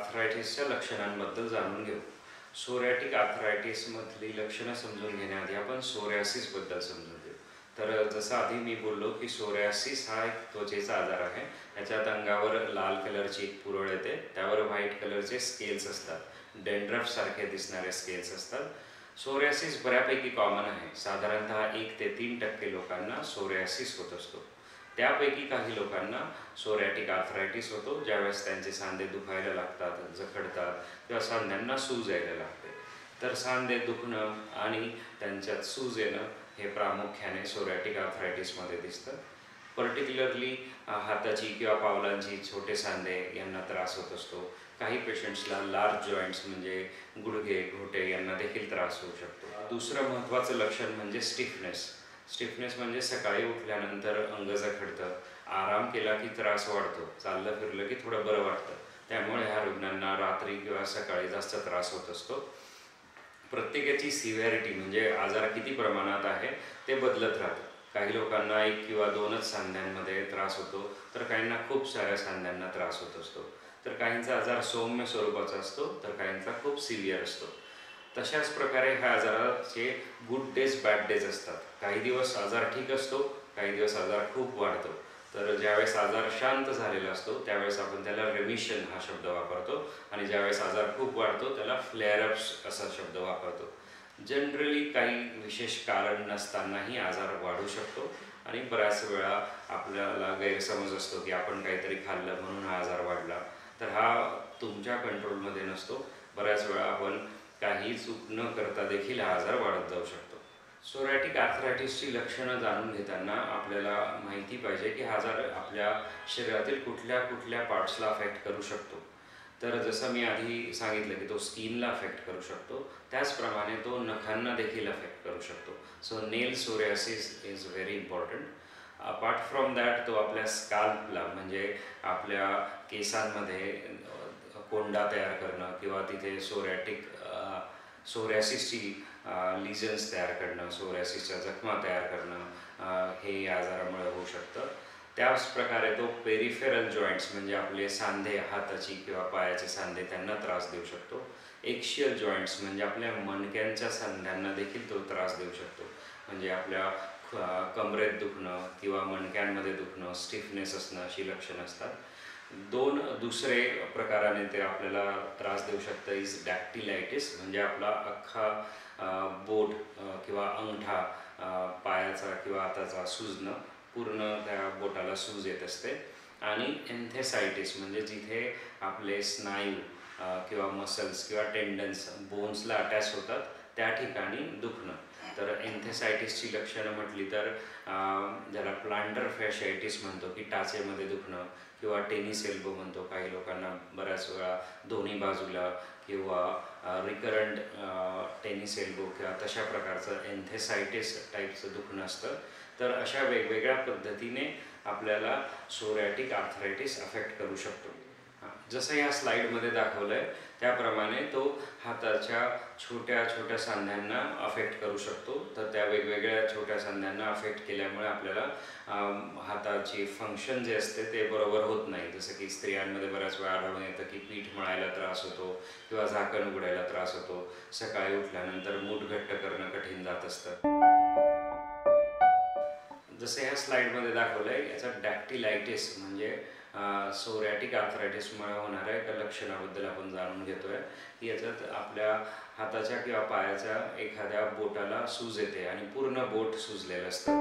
आर्थरायटिसच्या लक्षणांबद्दल जाणून घेऊ. सोरॅटिक आर्थरायटिसमधली लक्षणं समजून घेण्याआधी आपण सोरॅसिसबद्दल समजून घेऊ. तर जसं आधी मी बोललो की सोरॅसिस हा एक त्वचेचा आजार आहे. याच्यात अंगावर लाल कलरची एक पुरळ येते. त्यावर व्हाईट कलरचे स्केल्स असतात. डेंड्रफ सारखे दिसणारे स्केल्स असतात. सोरॅसिस बऱ्यापैकी कॉमन आहे. साधारणतः एक ते तीन टक्के लोकांना सोरॅसिस होत असतो. त्यापैकी काही लोकांना सोरॅटिक आर्थरायटिस होतो ज्यावेळेस त्यांचे सांधे दुखायला लागतात जखडतात किंवा सांध्यांना सूज यायला लागते. तर सांधे दुखणं आणि त्यांच्यात सूज येणं हे प्रामुख्याने सोरॅटिक आर्थरायटिसमध्ये दिसतं. पर्टिक्युलरली हाताची किंवा पावलांची छोटे सांधे यांना त्रास होत असतो. काही पेशंट्सला लार्ज जॉईंट्स म्हणजे गुडघे घोटे यांना देखील त्रास होऊ शकतो. दुसरं महत्त्वाचं लक्षण म्हणजे स्टिफनेस स्टिफनेस म्हणजे सकाळी उठल्यानंतर अंग जखडतं आराम केला की त्रास वाढतो. चाललं फिरलं की थोडं बरं वाटतं. त्यामुळे ह्या रुग्णांना रात्री किंवा सकाळी जास्त त्रास होत असतो. प्रत्येकाची सिव्हिअरिटी म्हणजे आजार किती प्रमाणात आहे ते बदलत राहतं. काही लोकांना एक किंवा दोनच सांध्यांमध्ये त्रास होतो तर काहींना खूप साऱ्या सांध्यांना त्रास होत असतो. तर काहींचा आजार सौम्य स्वरूपाचा असतो तर काहींचा खूप सिव्हिअर असतो. तशाच प्रकारे ह्या आजाराचे गुड डेज बॅड डेज असतात. काही दिवस आजार ठीक असतो काही दिवस आजार खूप वाढतो. तर ज्यावेळेस आजार शांत झालेला असतो त्यावेळेस आपण त्याला रेमिशन हा शब्द वापरतो आणि ज्यावेळेस आजार खूप वाढतो त्याला फ्लेअरअप्स असा शब्द वापरतो. जनरली काही विशेष कारण नसतानाही आजार वाढू शकतो आणि बऱ्याच वेळा आपल्याला गैरसमज असतो की आपण काहीतरी खाल्लं म्हणून हा आजार वाढला. तर हा तुमच्या कंट्रोलमध्ये नसतो. बऱ्याच वेळा आपण काही चूक न करता देखील हा आजार वाढत जाऊ शकतो. सोरॅटिक आर्थरायटिसची लक्षणं जाणून घेताना आपल्याला माहिती पाहिजे की हा आजार आपल्या शरीरातील कुठल्या कुठल्या पार्ट्सला अफेक्ट करू शकतो. तर जसं मी आधी सांगितलं की तो स्किनला अफेक्ट करू शकतो त्याचप्रमाणे तो नखांना देखील अफेक्ट करू शकतो. So nail psoriasis is very important apart from that तो आपल्या स्काल्पला म्हणजे आपल्या केसांमध्ये कोंडा तयार करणं किंवा तिथे सोरॅटिक सोरॅसिसची लिजन्स तयार करणं सोरॅसिसच्या जखमा तयार करणं हे या आजारामुळे होऊ शकतं. त्याच प्रकारे तो पेरिफेरल जॉईंट्स म्हणजे आपले सांधे हाताची किंवा पायाचे सांधे त्यांना त्रास देऊ शकतो. एक्शियल जॉईंट्स म्हणजे आपल्या मणक्यांच्या सांध्यांना देखील तो त्रास देऊ शकतो. म्हणजे आपल्या कमरेत दुखणं किंवा मणक्यांमध्ये दुखणं स्टिफनेस असणं अशी लक्षणं असतात. दोन दुसरे प्रकाराने ते आपल्याला त्रास देऊ शकतं. इज डॅक्टिलायटिस म्हणजे आपला अख्खा बोट किंवा अंगठा पायाचा किंवा हाताचा सुजणं पूर्ण त्या बोटाला सूज येत असते. आणि एन्थेसायटिस म्हणजे जिथे आपले स्नायू किंवा मसल्स किंवा टेंडन्स बोन्सला अटॅच होतात त्या ठिकाणी दुखणं. तर एन्थेसायटिसची लक्षणं म्हटली तर ज्याला प्लांटर फॅशायटिस म्हणतो की टाचेमध्ये दुखणं किंवा टेनिस एल्बो म्हणतो काही लोकांना बऱ्याच वेळा दोन्ही बाजूला किंवा रिकरंट टेनिस एल्बो किंवा तशा प्रकारचं एन्थेसायटिस टाईपचं दुखणं असतं. तर अशा वेगवेगळ्या पद्धतीने आपल्याला सोरॅटिक आर्थरायटिस अफेक्ट करू शकतो. जसं या स्लाईडमध्ये दाखवलं आहे त्याप्रमाणे तो हाताच्या छोट्या छोट्या सांध्यांना अफेक्ट करू शकतो. तर त्या वेगवेगळ्या छोट्या सांध्यांना अफेक्ट केल्यामुळे आपल्याला हाताची फंक्शन जे असते ते बरोबर होत नाही. जसं की स्त्रियांमध्ये बऱ्याच वेळा आढळून येतं की पीठ मळायला त्रास होतो किंवा झाकण उघडायला त्रास होतो. सकाळी उठल्यानंतर मूठ घट्ट करणं कठीण जात असतं. जसं ह्या स्लाईडमध्ये दाखवलं आहे याचा डॅक्टिलायटिस म्हणजे सोरॅटिक आर्थरायटिसमुळे होणाऱ्या एका लक्षणाबद्दल आपण जाणून घेतोय. याच्यात आपल्या हाताच्या किंवा पायाच्या एखाद्या बोटाला सूज येते आणि पूर्ण बोट सुजलेलं असतं.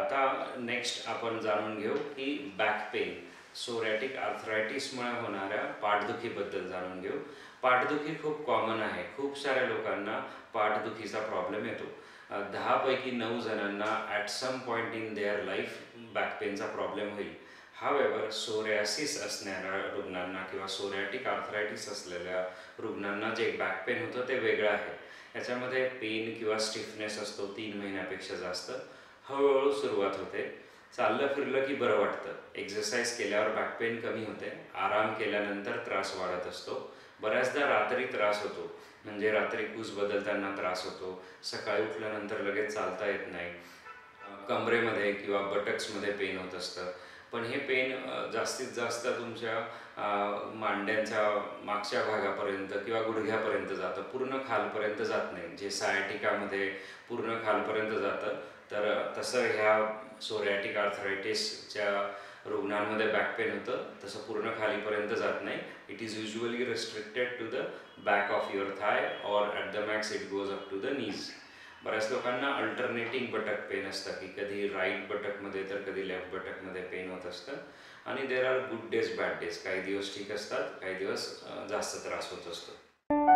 आता नेक्स्ट आपण जाणून घेऊ की बॅक पेन सोरॅटिक आर्थरायटिसमुळे होणाऱ्या पाठदुखीबद्दल जाणून घेऊ. पाठदुखी खूप कॉमन आहे. खूप साऱ्या लोकांना पाठदुखीचा प्रॉब्लेम येतो. दहापैकी नऊ जणांना at some point in their life back पेनचा प्रॉब्लेम होईल. हा व्यवहार सोरॅसिस असणाऱ्या रुग्णांना किंवा सोरॅटिक आर्थरायटिस असलेल्या रुग्णांना जे बॅक पेन होतं ते वेगळं आहे. याच्यामध्ये पेन किंवा स्टिफनेस असतो तीन महिन्यापेक्षा जास्त. हळूहळू सुरुवात होते. चाललं फिरलं की बरं वाटतं. एक्झरसाईज केल्यावर बॅक पेन कमी होते. आराम केल्यानंतर त्रास वाढत असतो. बऱ्याचदा रात्री त्रास होतो. म्हणजे रात्री कूस बदलताना त्रास होतो. सकाळी उठल्यानंतर लगेच चालता येत नाही. कमरेमध्ये किंवा बटक्समध्ये पेन होत असतं. पण हे पेन जास्तीत जास्त तुमच्या मांड्यांच्या मागच्या भागापर्यंत किंवा गुडघ्यापर्यंत जातं. पूर्ण खालपर्यंत जात नाही. जे सायटिकामध्ये पूर्ण खालपर्यंत जातं. तर तसं ह्या सोरॅटिक आर्थरायटिसच्या रुग्णांमध्ये बॅक पेन होतं. तसं पूर्ण खालीपर्यंत जात नाही. It is usually restricted to the back of your thigh or at the max it goes up to the knees बऱ्याच लोकांना अल्टरनेटिंग बटक पेन असतं की कधी राईट बटकमध्ये तर कधी लेफ्ट बटकमध्ये पेन होत असतं. आणि there are good days bad days काही दिवस ठीक असतात काही दिवस जास्त त्रास होत असतो.